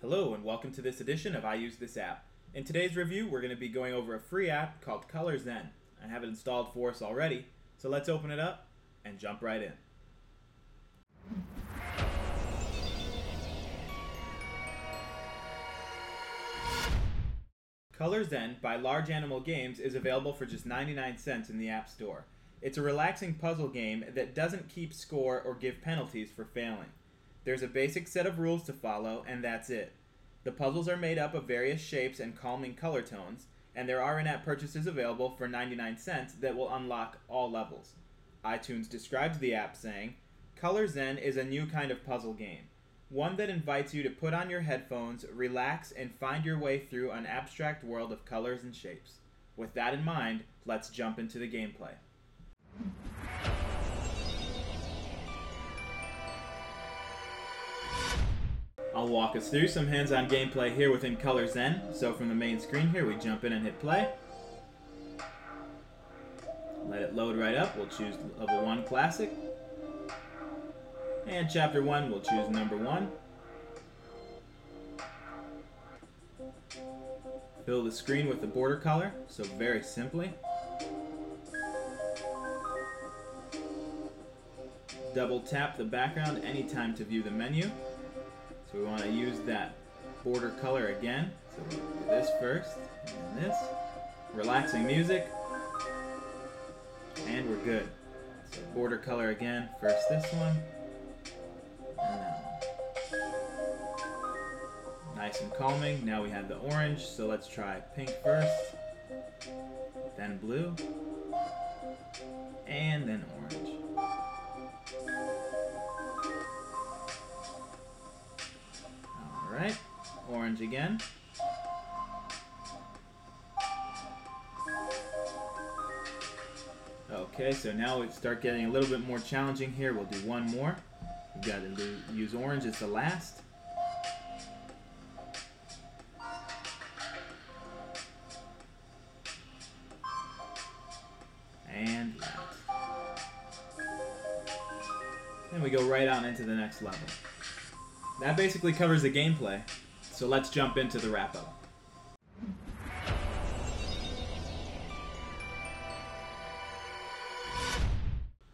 Hello and welcome to this edition of I Use This App. In today's review, we're going to be going over a free app called Color Zen. I have it installed for us already, so let's open it up and jump right in. Color Zen by Large Animal Games is available for just 99 cents in the App Store. It's a relaxing puzzle game that doesn't keep score or give penalties for failing. There's a basic set of rules to follow, and that's it. The puzzles are made up of various shapes and calming color tones, and there are in app purchases available for 99 cents that will unlock all levels. iTunes describes the app saying, Color Zen is a new kind of puzzle game, one that invites you to put on your headphones, relax, and find your way through an abstract world of colors and shapes. With that in mind, let's jump into the gameplay. I'll walk us through some hands-on gameplay here within Color Zen. So from the main screen here, we jump in and hit play. Let it load right up. We'll choose level 1 classic. And chapter 1, we'll choose number 1. Fill the screen with the border color, so very simply. Double tap the background anytime to view the menu. So we want to use that border color again. So we'll do this first, and this. Relaxing music. And we're good. So border color again, first this one, one. Nice and calming. Now we have the orange, so let's try pink first, then blue, and then orange. Alright, orange again. Okay, so now we start getting a little bit more challenging here. We'll do one more. We've got to do, use orange as the last. And last. Then we go right on into the next level. That basically covers the gameplay. So let's jump into the wrap up.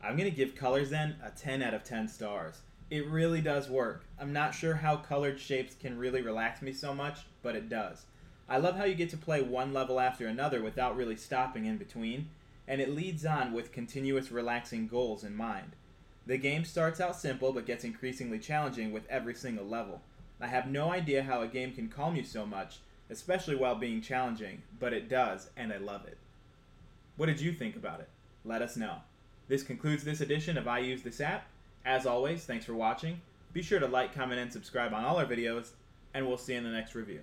I'm going to give Color Zen a 10 out of 10 stars. It really does work. I'm not sure how colored shapes can really relax me so much, but it does. I love how you get to play one level after another without really stopping in between, and it leads on with continuous relaxing goals in mind. The game starts out simple but gets increasingly challenging with every single level. I have no idea how a game can calm you so much, especially while being challenging, but it does, and I love it. What did you think about it? Let us know. This concludes this edition of I Use This App. As always, thanks for watching. Be sure to like, comment, and subscribe on all our videos, and we'll see you in the next review.